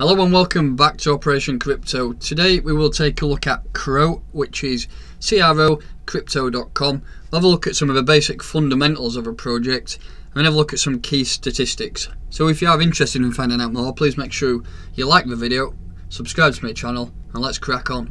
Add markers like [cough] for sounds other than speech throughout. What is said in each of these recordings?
Hello and welcome back to Operation Crypto. Today we will take a look at CRO, which is crocrypto.com. We'll have a look at some of the basic fundamentals of a project and have a look at some key statistics. So if you are interested in finding out more, please make sure you like the video, subscribe to my channel, and let's crack on.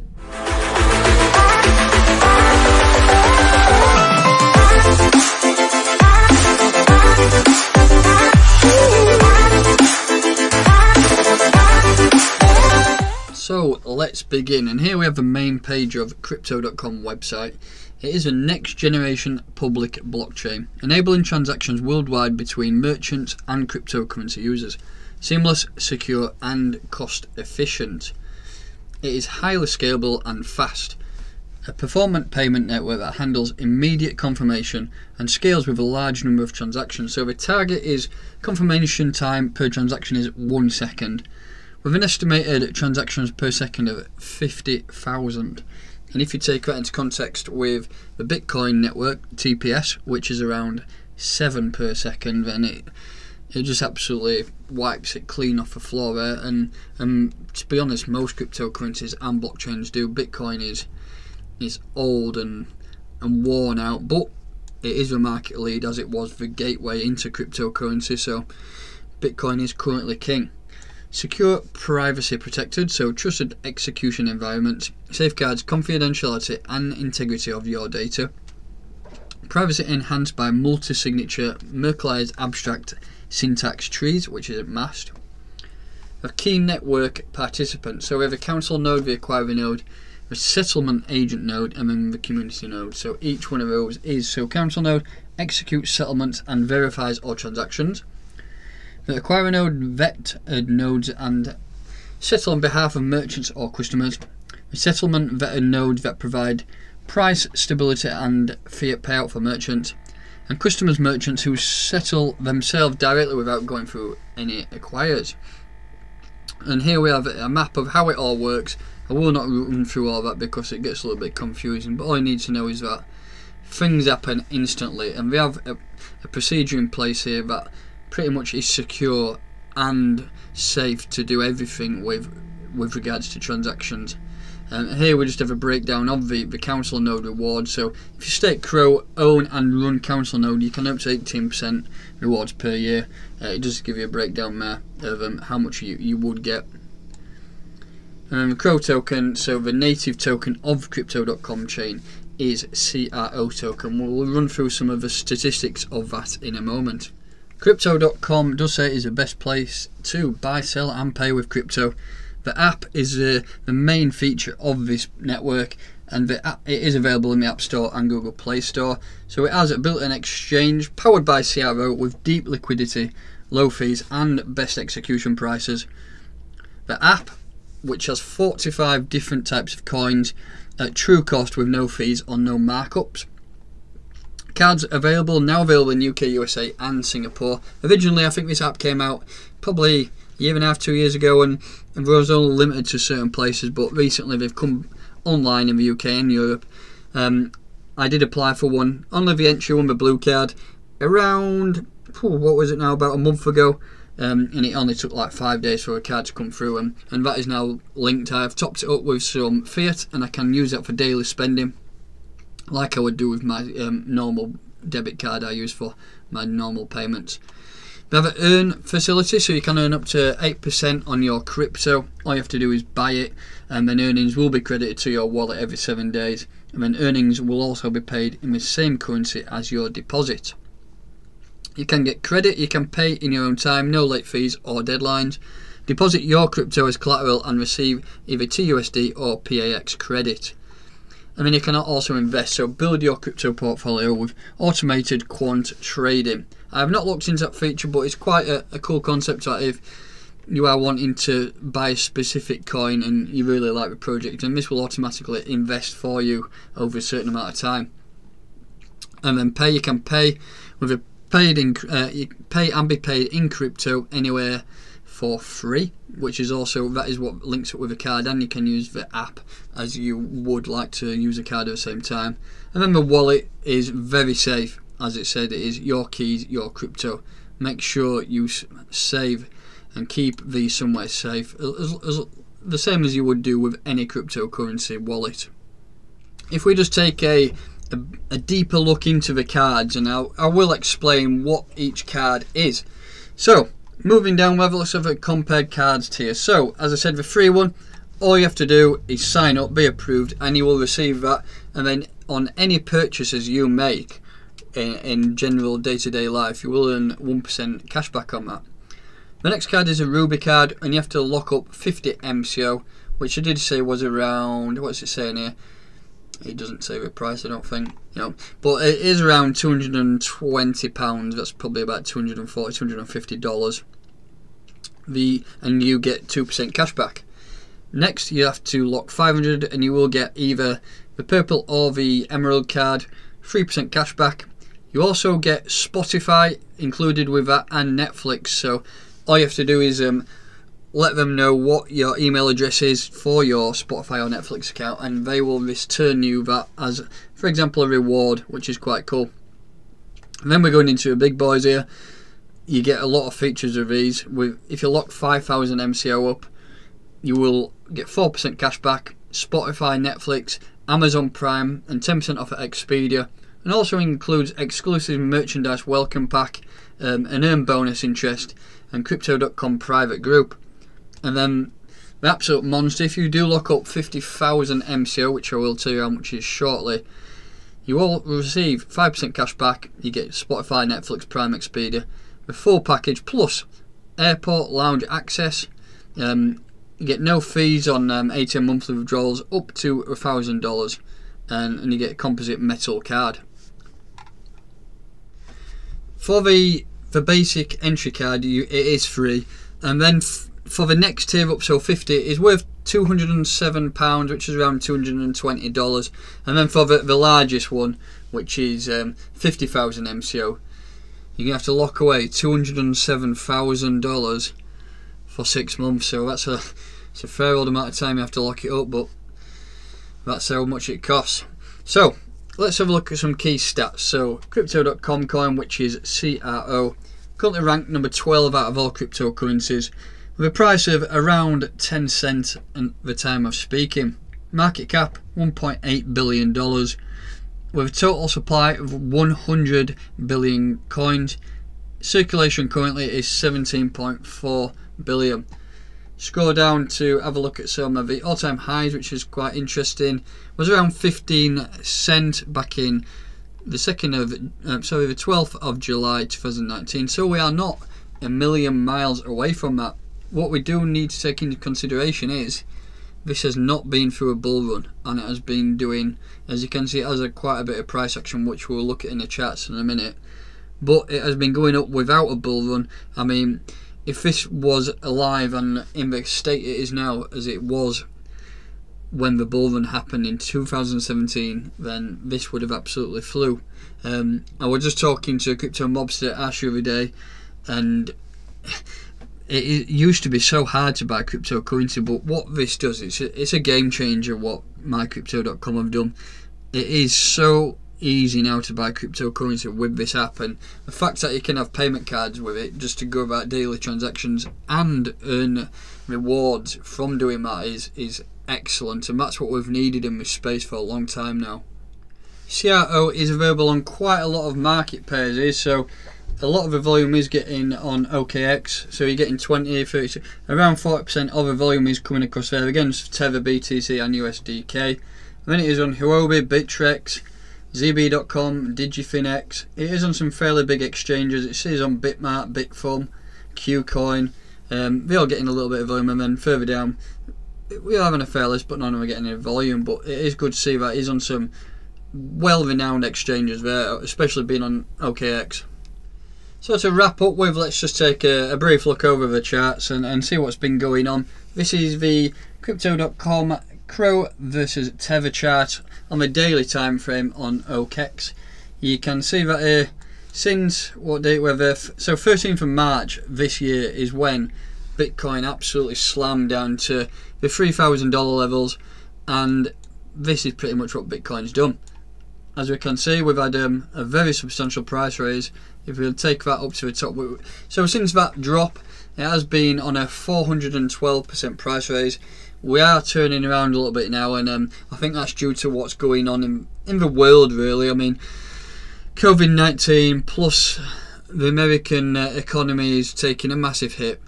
Let's begin and here we have the main page of crypto.com website. It is a next generation public blockchain, enabling transactions worldwide between merchants and cryptocurrency users. Seamless, secure and cost efficient. It is highly scalable and fast. A performant payment network that handles immediate confirmation and scales with a large number of transactions. So the target is confirmation time per transaction is one second with an estimated transactions per second of 50,000. And if you take that into context with the Bitcoin network, TPS, which is around 7 per second, then it it just absolutely wipes it clean off the floor there. And, and to be honest, most cryptocurrencies and blockchains do. Bitcoin is is old and and worn out, but it is a market lead as it was the gateway into cryptocurrency. So Bitcoin is currently king. Secure privacy protected, so trusted execution environment, safeguards confidentiality and integrity of your data. Privacy enhanced by multi-signature Merkleized abstract syntax trees, which is masked. A key network participant, so we have a council node, the acquirer node, a settlement agent node, and then the community node. So each one of those is so council node executes settlements and verifies all transactions. The acquirer node vet uh, nodes and settle on behalf of merchants or customers. The settlement vetted uh, nodes that provide price stability and fiat payout for merchants. And customers merchants who settle themselves directly without going through any acquirers. And here we have a map of how it all works. I will not run through all that because it gets a little bit confusing, but all you need to know is that things happen instantly and we have a, a procedure in place here that pretty much is secure and safe to do everything with with regards to transactions. Um, here we just have a breakdown of the, the council node reward. So if you stake CRO, own and run council node, you can up to 18% rewards per year. Uh, it does give you a breakdown there of um, how much you, you would get. And the CRO token, so the native token of Crypto.com chain is CRO token. We'll run through some of the statistics of that in a moment. Crypto.com does say it is the best place to buy, sell, and pay with crypto. The app is uh, the main feature of this network, and the app, it is available in the App Store and Google Play Store. So it has a built-in exchange powered by CRO with deep liquidity, low fees, and best execution prices. The app, which has 45 different types of coins at true cost with no fees or no markups. Cards available, now available in UK, USA and Singapore. Originally I think this app came out probably a year and a half, two years ago and, and was only limited to certain places but recently they've come online in the UK and Europe. Um, I did apply for one, only the entry one, the blue card, around, what was it now, about a month ago. Um, and it only took like five days for a card to come through and, and that is now linked. I've topped it up with some fiat and I can use that for daily spending like I would do with my um, normal debit card I use for my normal payments. They have an earn facility, so you can earn up to 8% on your crypto. All you have to do is buy it, and then earnings will be credited to your wallet every seven days. And then earnings will also be paid in the same currency as your deposit. You can get credit, you can pay in your own time, no late fees or deadlines. Deposit your crypto as collateral and receive either TUSD or PAX credit. And then you can also invest, so build your crypto portfolio with automated quant trading. I have not looked into that feature, but it's quite a, a cool concept that if you are wanting to buy a specific coin and you really like the project, and this will automatically invest for you over a certain amount of time. And then pay, you can pay with a paid in uh, pay and be paid in crypto anywhere for free which is also that is what links up with a card and you can use the app as you would like to use a card at the same time and then the wallet is very safe as it said it is your keys your crypto make sure you save and keep these somewhere safe, as, as, the same as you would do with any cryptocurrency wallet. If we just take a, a, a deeper look into the cards, and I'll, I will explain what each card is. So, moving down, we have lots of compared cards tier. So, as I said, the free one, all you have to do is sign up, be approved, and you will receive that. And then on any purchases you make in, in general day-to-day life, you will earn 1% cashback on that. The next card is a Ruby card, and you have to lock up 50 MCO, which I did say was around, what's it saying here? It doesn't say the price, I don't think. You know, but it is around 220 pounds. That's probably about 240, 250 dollars. The and you get two percent cash back. Next, you have to lock 500, and you will get either the purple or the emerald card, 3% cash back. You also get Spotify included with that and Netflix. So all you have to do is um, let them know what your email address is for your Spotify or Netflix account, and they will return you that as, for example, a reward, which is quite cool. And then we're going into the big boys here. You get a lot of features of these. With if you lock 5,000 MCO up, you will get 4% cash back. Spotify, Netflix, Amazon Prime, and 10% off at Expedia. And also includes exclusive merchandise welcome pack, um, an earn bonus interest, and Crypto.com private group. And then the absolute monster, if you do lock up 50,000 MCO, which I will tell you how much is shortly, you will receive 5% cash back. You get Spotify, Netflix, Prime, Expedia, the full package plus airport lounge access. Um, you get no fees on um, ATM monthly withdrawals up to $1,000 and, and you get a composite metal card. For the the basic entry card, you, it is free, and then for the next tier up, so 50, is worth 207 pounds, which is around 220 dollars, and then for the, the largest one, which is um, 50,000 MCO, you're gonna have to lock away 207 thousand dollars for six months. So that's a it's a fair old amount of time you have to lock it up, but that's how much it costs. So let's have a look at some key stats. So Crypto.com coin, which is CRO, currently ranked number 12 out of all cryptocurrencies, with a price of around 10 cents at the time of speaking. Market cap 1.8 billion dollars, with a total supply of 100 billion coins. Circulation currently is 17.4 billion. Scroll down to have a look at some of the all-time highs, which is quite interesting. Was around 15 cent back in the second of uh, sorry the 12th of July 2019. So we are not a million miles away from that. What we do need to take into consideration is this has not been through a bull run and it has been doing as you can see it has a quite a bit of price action which we'll look at in the charts in a minute but it has been going up without a bull run I mean if this was alive and in the state it is now, as it was when the bull run happened in 2017, then this would have absolutely flew. Um, I was just talking to a crypto mobster Ash the other day, and it, used to be so hard to buy cryptocurrency, but what this does, it's a, it's a game changer. What mycrypto.com have done, it is so easy now to buy cryptocurrency with this app and the fact that you can have payment cards with it just to go about daily transactions and earn rewards from doing that is is excellent and that's what we've needed in this space for a long time now. CRO is available on quite a lot of market pairs so a lot of the volume is getting on OKX, so you're getting 20, 30, around 40% of the volume is coming across there. Again, Tether, BTC, and USDK. And then it is on Huobi, Bittrex, ZB.com, DigiFinex. It is on some fairly big exchanges. It is on Bitmart, Bitfun, KuCoin. Um, they are getting a little bit of volume, and then further down, we are having a fair list, but none of them are getting any volume. But it is good to see that he's on some well-renowned exchanges there, especially being on OKX. So to wrap up with, let's just take a, a brief look over the charts and, and see what's been going on. This is the Crypto.com CRO versus Tether chart on the daily time frame on OKEX. You can see that uh, since what date we're there, so 13th of March this year is when Bitcoin absolutely slammed down to the $3,000 levels, and this is pretty much what Bitcoin's done. As we can see, we've had um, a very substantial price raise. If we take that up to the top, so since that drop, It has been on a 412% price raise. We are turning around a little bit now, and um, I think that's due to what's going on in, in the world, really. I mean, COVID 19 plus the American uh, economy is taking a massive hit,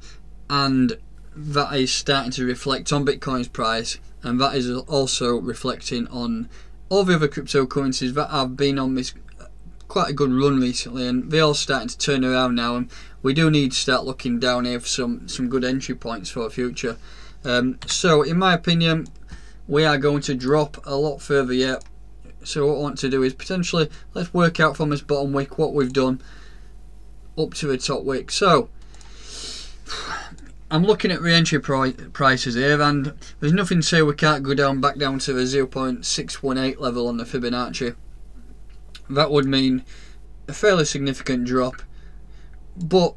and that is starting to reflect on Bitcoin's price, and that is also reflecting on all the other cryptocurrencies that have been on this quite a good run recently, and they're all starting to turn around now. And we do need to start looking down here for some some good entry points for the future. Um, so, in my opinion, we are going to drop a lot further yet. So, what I want to do is potentially let's work out from this bottom wick what we've done up to the top wick. So, I'm looking at re-entry pri prices here, and there's nothing to say we can't go down back down to the 0.618 level on the Fibonacci that would mean a fairly significant drop. But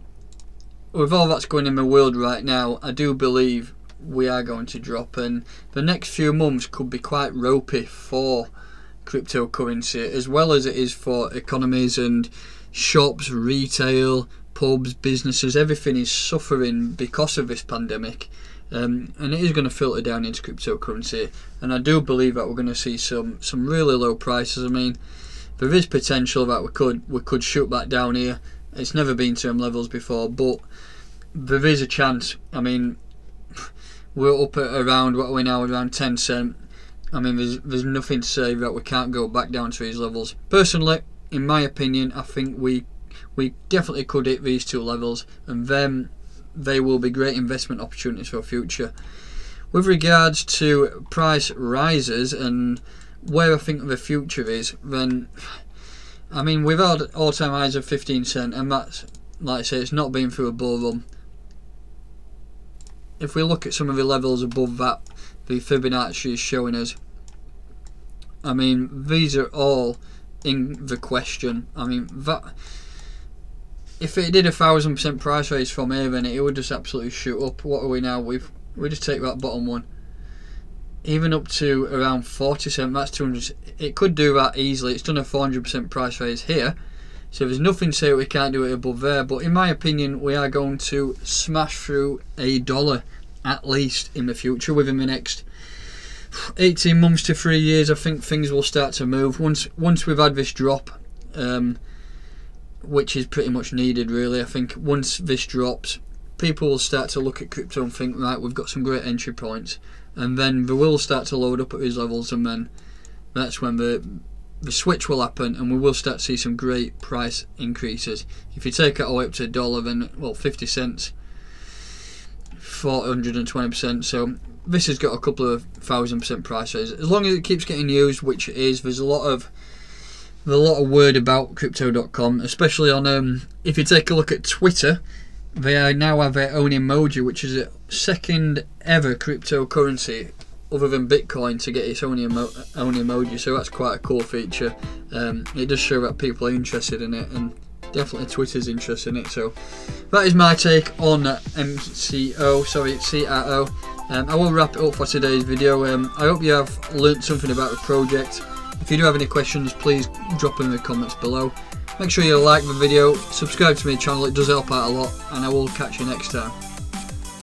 with all that's going in the world right now, I do believe we are going to drop, and the next few months could be quite ropey for cryptocurrency, as well as it is for economies and shops, retail, pubs, businesses. Everything is suffering because of this pandemic. Um, and it is going to filter down into cryptocurrency, and I do believe that we're going to see some some really low prices. I mean, there is potential that we could we could shoot back down here. It's never been term levels before, but there is a chance. I mean, [laughs] we're up at around what are we now around 10 cent. I mean, there's there's nothing to say that we can't go back down to these levels. Personally, in my opinion, I think we we definitely could hit these two levels, and then they will be great investment opportunities for the future. With regards to price rises and where I think the future is, then I mean we've had all-time highs of 15 cent, and that's like I say, it's not been through a bull run. If we look at some of the levels above that, the Fibonacci is showing us. I mean, these are all in the question. I mean that if it did a thousand percent price raise from here, then it would just absolutely shoot up. What are we now? We've we just take that bottom one. Even up to around 40 cent that's 200 it could do that easily. It's done a 400% price raise here. So there's nothing to say we can't do it above there but in my opinion we are going to smash through a dollar at least in the future within the next 18 months to three years I think things will start to move. Once once we've had this drop um, which is pretty much needed really I think once this drops people will start to look at crypto and think right we've got some great entry points and then they will start to load up at these levels, and then that's when the the switch will happen, and we will start to see some great price increases. If you take it all up to a dollar, then well, 50 cents, 420%. So this has got a couple of thousand percent price. As long as it keeps getting used, which it is, there's a lot of there's a lot of word about crypto.com, especially on um, if you take a look at Twitter they now have their own emoji, which is a second ever cryptocurrency other than Bitcoin to get its own, emo- own emoji. So that's quite a cool feature. Um, it does show that people are interested in it, and definitely Twitter's interested in it. So that is my take on MCO, sorry, CRO. Um, I will wrap it up for today's video. Um, I hope you have learnt something about the project. If you do have any questions, please drop them in the comments below. Make sure you like the video, subscribe to my channel, it does help out a lot, and I will catch you next time.